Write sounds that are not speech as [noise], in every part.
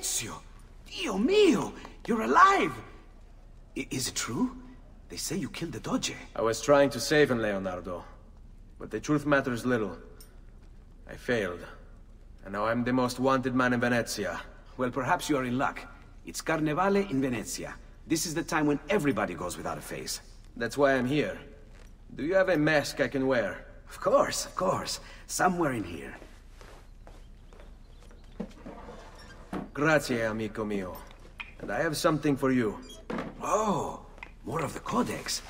Ezio! Dio mio! You're alive! I is it true? They say you killed the Doge. I was trying to save him, Leonardo. But the truth matters little. I failed. And now I'm the most wanted man in Venezia. Well, perhaps you are in luck. It's Carnevale in Venezia. This is the time when everybody goes without a face. That's why I'm here. Do you have a mask I can wear? Of course, of course. Somewhere in here. Grazie, amico mio. And I have something for you. Oh, more of the Codex.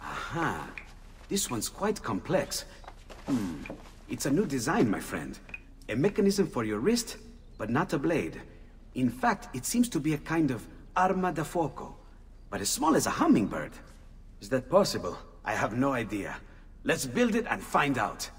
Aha. This one's quite complex. Hmm. It's a new design, my friend. A mechanism for your wrist, but not a blade. In fact, it seems to be a kind of arma da fuoco, but as small as a hummingbird. Is that possible? I have no idea. Let's build it and find out.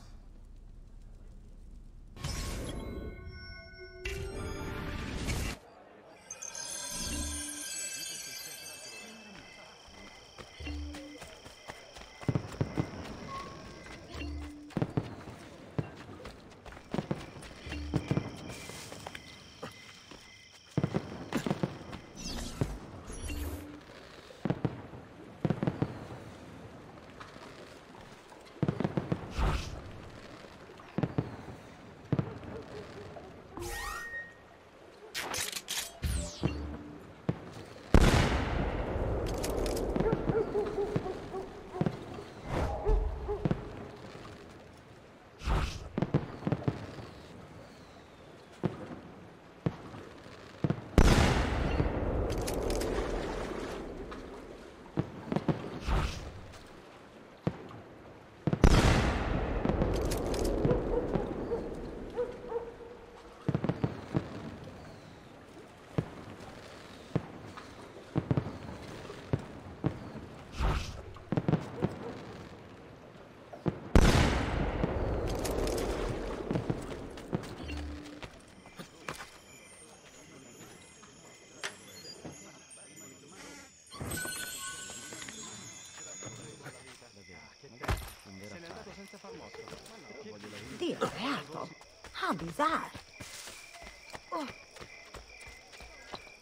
Dio reato. How bizarre.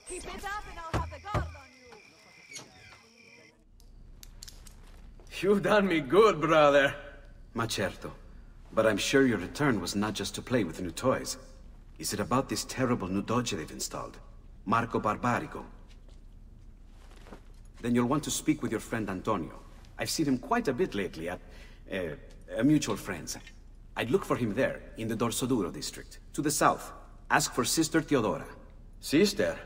Keep it up and I'll have the guard on you. You've done me good, brother. Ma certo. But I'm sure your return was not just to play with new toys. Is it about this terrible new doge they've installed? Marco Barbarigo? Then you'll want to speak with your friend Antonio. I've seen him quite a bit lately at... Uh, a mutual friend's. I'd look for him there, in the Dorsoduro district. To the south. Ask for Sister Theodora. Sister?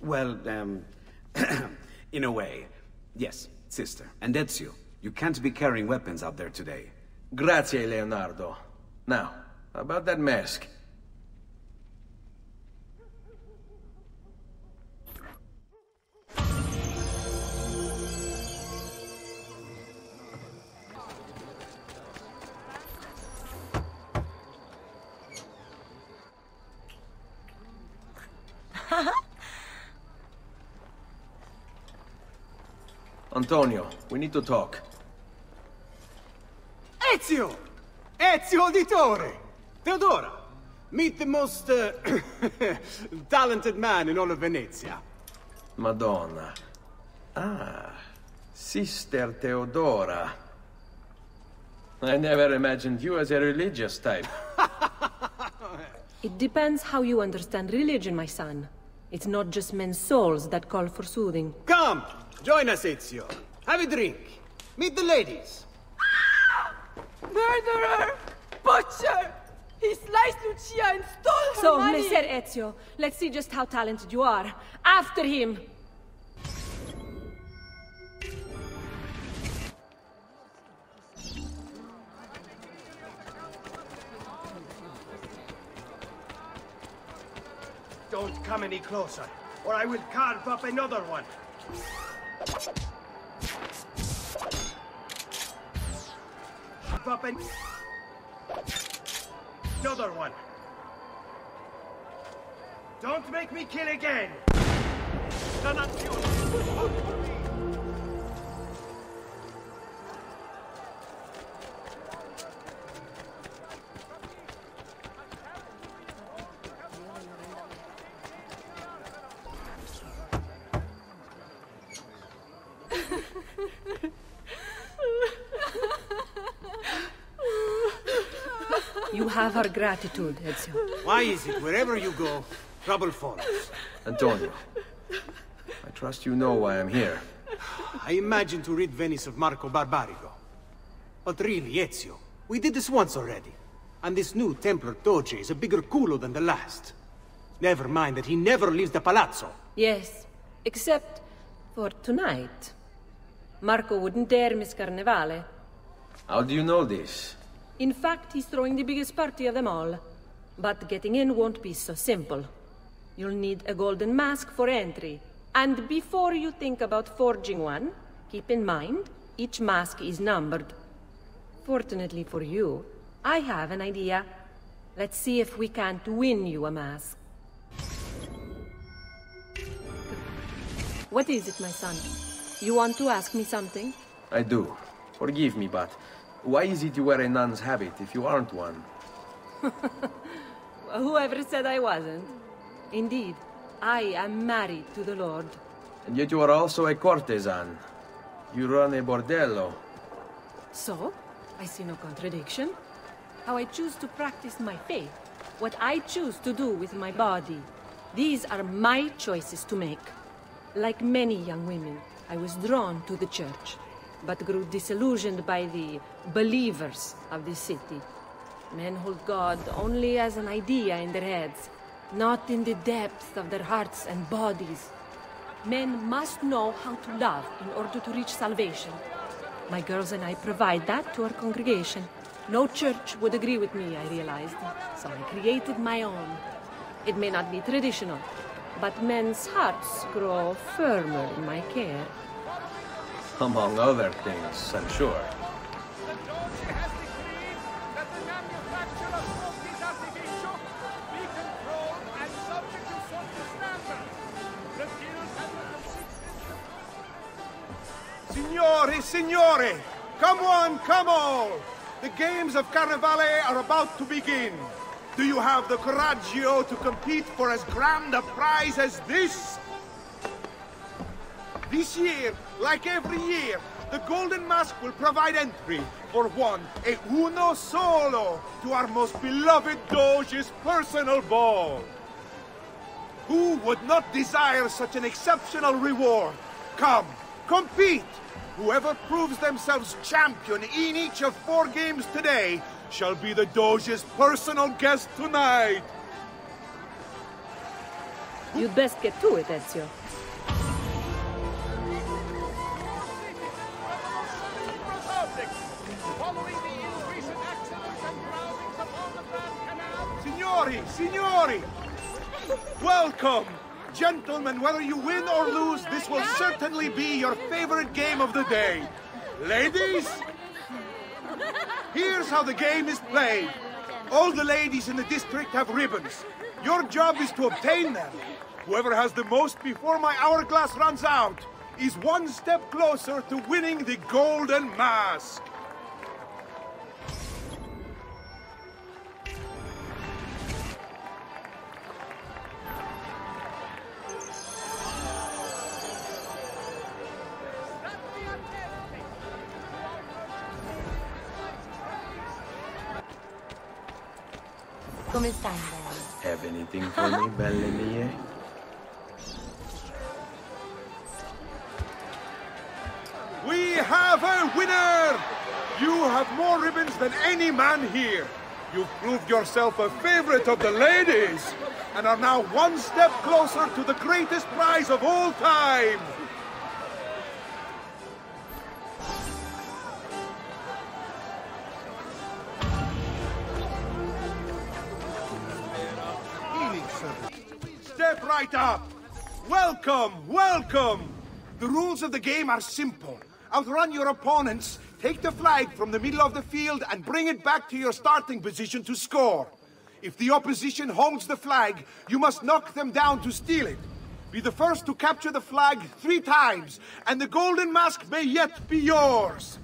Well, um... [clears throat] in a way. Yes, sister. And Ezio, you can't be carrying weapons out there today. Grazie, Leonardo. Now, about that mask. Antonio, we need to talk. Ezio! Ezio Auditore! Teodora, Meet the most uh, [coughs] talented man in all of Venezia. Madonna. Ah, Sister Teodora. I never imagined you as a religious type. [laughs] It depends how you understand religion, my son. It's not just men's souls that call for soothing. Come, join us, Ezio. Have a drink. Meet the ladies. Murderer! Butcher! He sliced Lucia and stole her So, money! Messer Ezio, let's see just how talented you are. After him! Don't come any closer, or I will carve up another one. Carve up an... Another one. Don't make me kill again! Dannazione! Have our gratitude, Ezio. Why is it wherever you go, trouble follows? Antonio, I trust you know why I'm here. I imagine to rid Venice of Marco Barbarigo. But really, Ezio, we did this once already. And this new Templar Doge is a bigger culo than the last. Never mind that he never leaves the palazzo. Yes, except for tonight. Marco wouldn't dare miss Carnevale. How do you know this? In fact, he's throwing the biggest party of them all. But getting in won't be so simple. You'll need a golden mask for entry. And before you think about forging one, keep in mind, each mask is numbered. Fortunately for you, I have an idea. Let's see if we can't win you a mask. What is it, my son? You want to ask me something? I do. Forgive me, but why is it you wear a nun's habit if you aren't one? [laughs] Whoever said I wasn't? Indeed, I am married to the Lord. And yet you are also a courtesan. You run a bordello. So, I see no contradiction. How I choose to practice my faith, what I choose to do with my body. These are my choices to make. Like many young women, I was drawn to the church, but grew disillusioned by the believers of the city. Men hold God only as an idea in their heads, not in the depths of their hearts and bodies. Men must know how to love in order to reach salvation. My girls and I provide that to our congregation. No church would agree with me, I realized, so I created my own. It may not be traditional, but men's hearts grow firmer in my care. Among other things, I'm sure. Signore, signore! Come on, come all. The games of Carnevale are about to begin. Do you have the coraggio to compete for as grand a prize as this? This year, like every year, the Golden Mask will provide entry for one, e uno solo, to our most beloved Doge's personal ball. Who would not desire such an exceptional reward? Come, compete! Whoever proves themselves champion in each of four games today shall be the Doge's personal guest tonight. You'd best get to it, Ezio. Signori! Welcome! Gentlemen, whether you win or lose, this will certainly be your favorite game of the day. Ladies, here's how the game is played. All the ladies in the district have ribbons. Your job is to obtain them. Whoever has the most before my hourglass runs out is one step closer to winning the golden mask. Come stai andando? Have anything for me, [laughs] belle mie? We have a winner! You have more ribbons than any man here. You've proved yourself a favorite of the ladies and are now one step closer to the greatest prize of all time. Right up. Welcome, welcome. The rules of the game are simple. Outrun your opponents, take the flag from the middle of the field, and bring it back to your starting position to score. If the opposition holds the flag, you must knock them down to steal it. Be the first to capture the flag three times, and the golden mask may yet be yours.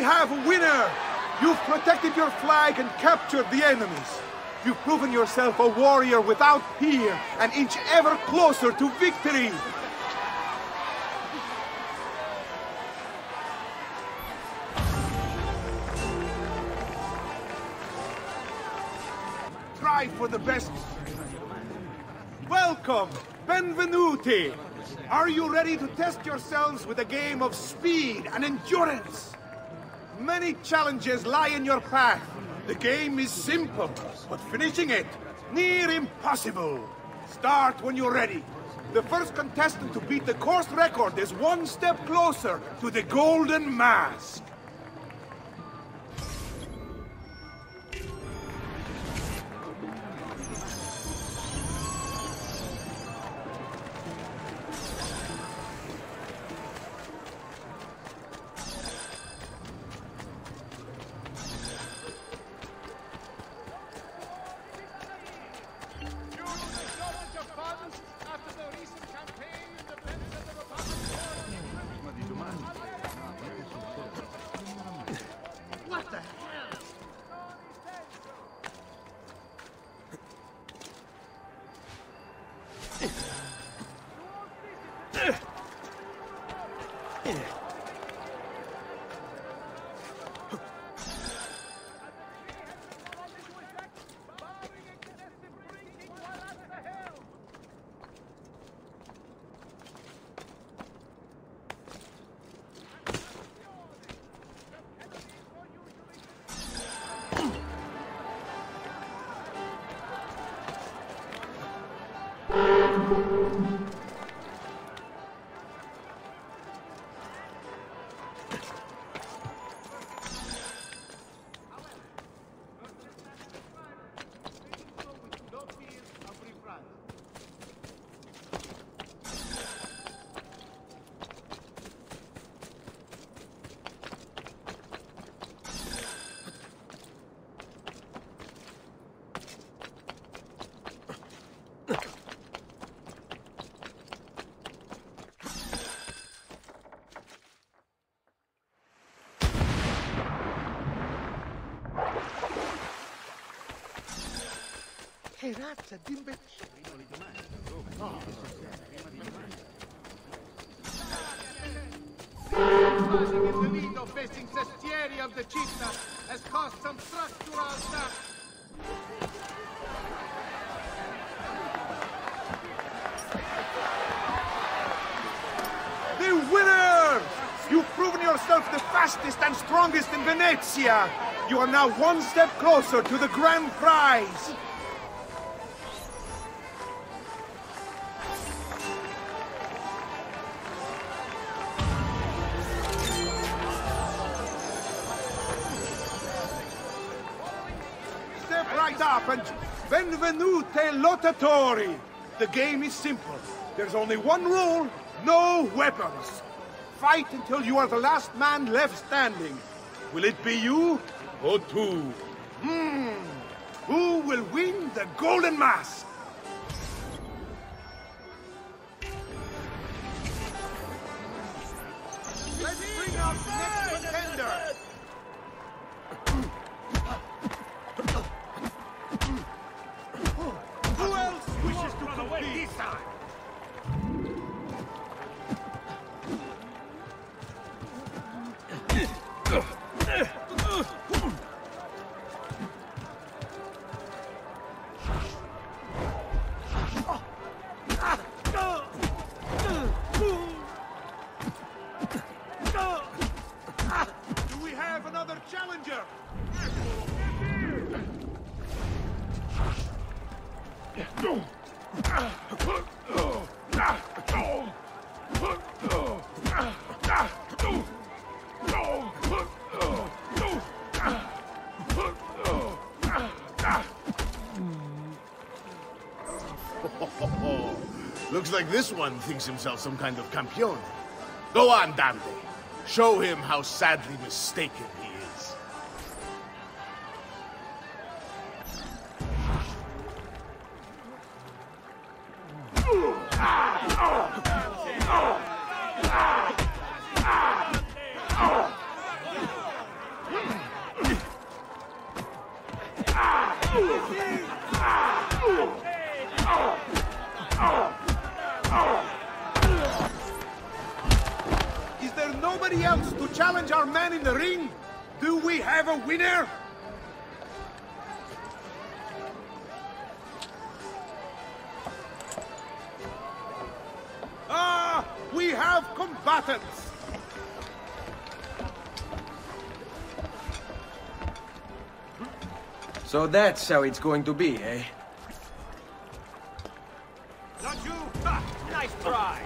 We have a winner! You've protected your flag and captured the enemies. You've proven yourself a warrior without peer, an inch ever closer to victory! Try for the best. Welcome, benvenuti! Are you ready to test yourselves with a game of speed and endurance? Many challenges lie in your path. The game is simple, but finishing it, near impossible. Start when you're ready. The first contestant to beat the course record is one step closer to the Golden Mask. Che razza di imbecille! Passing in the window facing Cestieri of the Città has caused some structural damage. The winner! You've proven yourself the fastest and strongest in Venezia! You are now one step closer to the grand prize! Up and benvenute lottatori! The game is simple. There's only one rule, no weapons. Fight until you are the last man left standing. Will it be you or two? Hmm. Who will win the Golden Mask? Looks like this one thinks himself some kind of campeón. Go on, Dante. Show him how sadly mistaken So that's how it's going to be, eh? Not you! Ha! Nice try!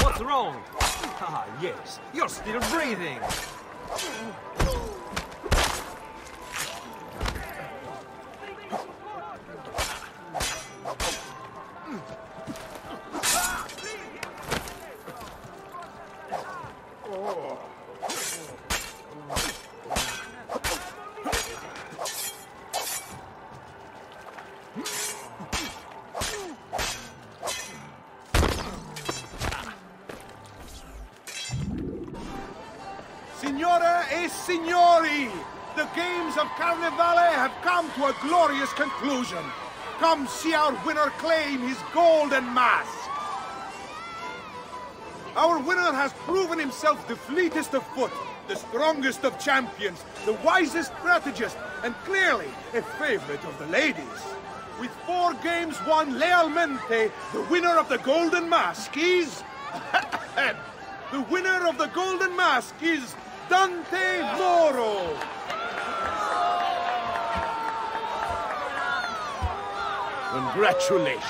What's wrong? Ah, yes, you're still breathing. Glorious conclusion. Come see our winner claim his golden mask. Our winner has proven himself the fleetest of foot, the strongest of champions, the wisest strategist, and clearly a favorite of the ladies. With four games won lealmente, the winner of the golden mask is... [coughs] the winner of the golden mask is Dante Moro. Congratulations.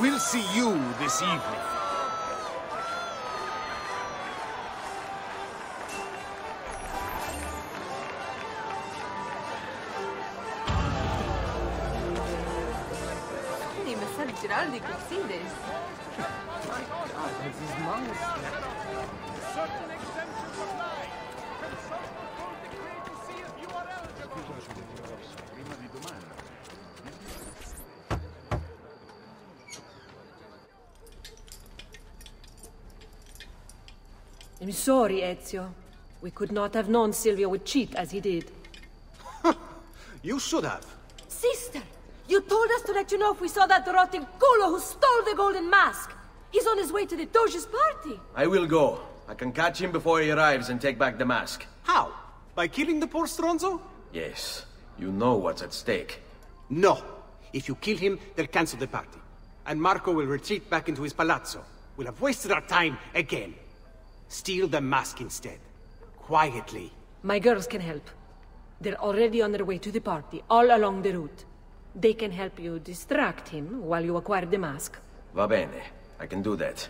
We'll see you this evening. Certain exemptions apply. Consult the full decree to see if you are eligible. I'm sorry, Ezio. We could not have known Silvio would cheat as he did. [laughs] You should have. Sister! You told us to let you know if we saw that rotting culo who stole the golden mask! He's on his way to the Doge's party! I will go. I can catch him before he arrives and take back the mask. How? By killing the poor Stronzo? Yes, you know what's at stake. No. If you kill him, they'll cancel the party. And Marco will retreat back into his palazzo. We'll have wasted our time again. Steal the mask instead. Quietly. My girls can help. They're already on their way to the party, all along the route. They can help you distract him while you acquire the mask. Va bene. I can do that.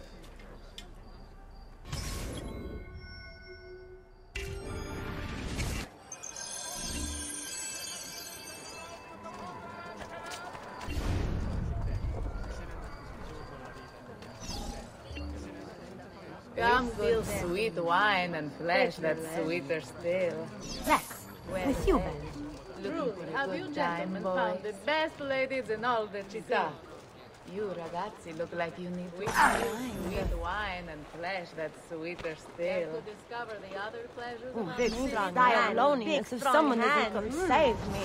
Sweet wine and flesh that's sweeter still. Yes, with you, Ben. Truly, have you gentlemen found the best ladies in all the città? You ragazzi look like you need sweet wine. Sweet wine and flesh that's sweeter still. to discover the other pleasures Ooh, of big our strong city. die of Big loneliness if someone hand. doesn't come mm. save me.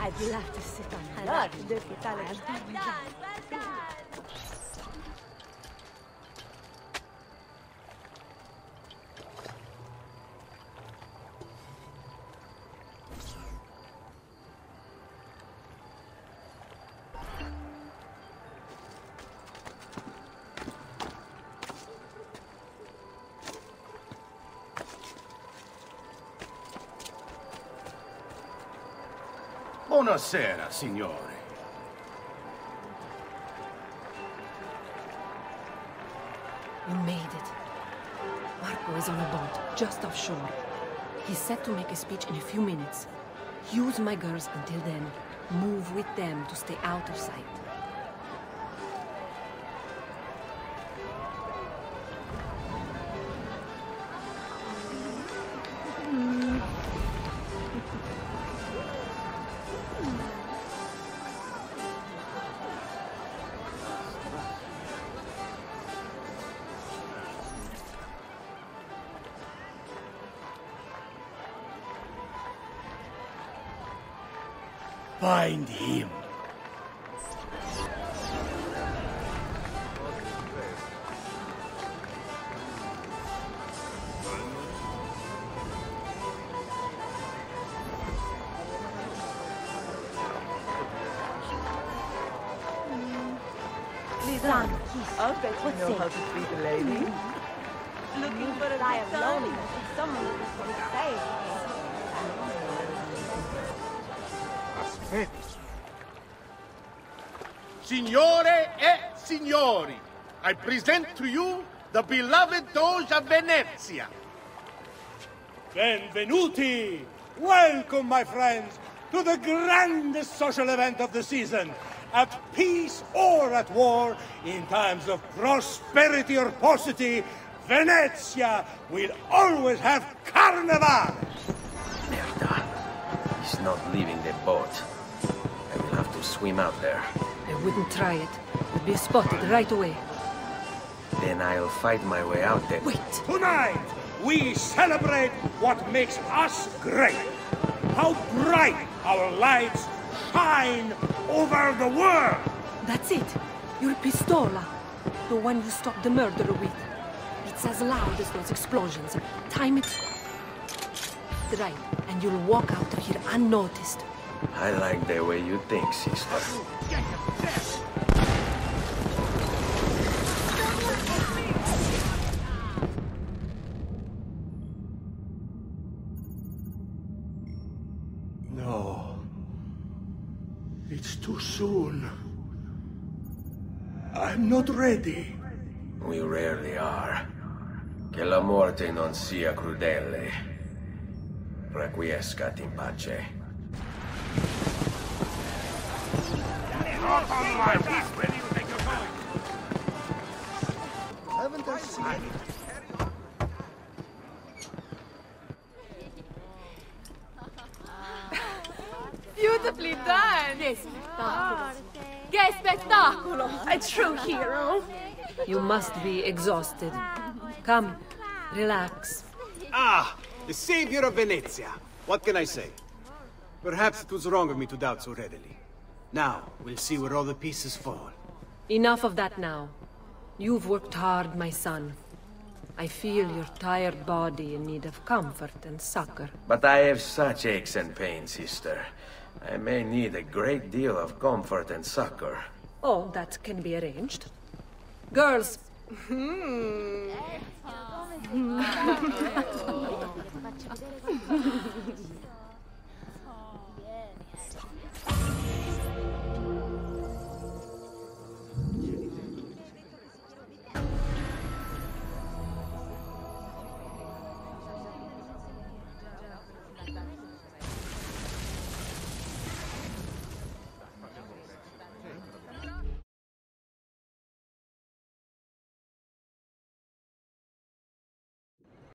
I'd love to sit on a large dirty Italian Buonasera, signore. You made it. Marco is on a boat, just offshore. He's set to make a speech in a few minutes. Use my girls until then. Move with them to stay out of sight. Son, I'll bet you know how to treat a lady. Mm-hmm. looking for a die of someone who's going to save Signore e signori, I present to you the beloved Doge of Venezia. Benvenuti! Welcome, my friends, to the grandest social event of the season. At peace or at war, in times of prosperity or paucity, Venezia will always have Carnival! Merda. He's not leaving the boat. I will have to swim out there. I wouldn't try it. We'd be spotted right away. Then I'll fight my way out there. Wait! Tonight, we celebrate what makes us great. How bright our lights shine over the world! That's it! Your pistola! The one you stopped the murderer with. It's as loud as those explosions. Time it right, and you'll walk out of here unnoticed. I like the way you think, sister. Soon. I'm not ready. We rarely are. Che la morte non sia crudele. Requiescat in pace. Haven't I seen Beautifully done! Che spettacolo! Che spettacolo! A true hero! You must be exhausted. Come, relax. Ah, the savior of Venezia. What can I say? Perhaps it was wrong of me to doubt so readily. Now, we'll see where all the pieces fall. Enough of that now. You've worked hard, my son. I feel your tired body in need of comfort and succor. But I have such aches and pains, sister. I may need a great deal of comfort and succor. Oh, that can be arranged. Girls, hmm. [laughs] [laughs]